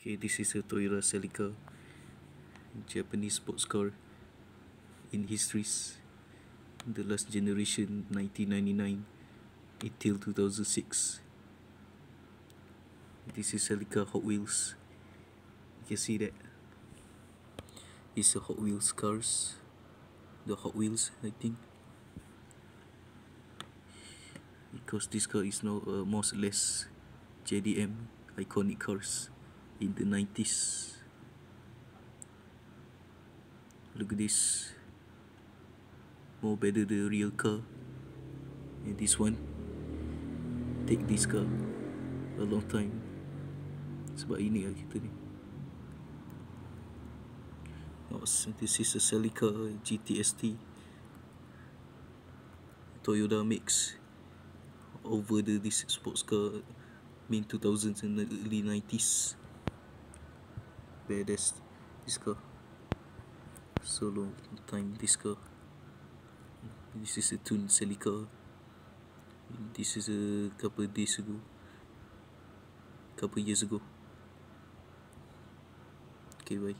Okay, this is a Toyota Celica Japanese sports car in histories. The last generation 1999 until 2006. This is Celica Hot Wheels. You can see that. It's a Hot Wheels cars. The Hot Wheels, I think. Because this car is now uh, more or less JDM iconic cars in the 90s. Look at this. More better the real car. And this one. Take this car. A long time. Sebab ini lah kita ni. Oh, this is a Celica GTST. Toyota mix over the this sports car mid 2000s and early 90s badass this car so long time car this is a tune Celica this is a couple days ago. Couple years ago. Okay bye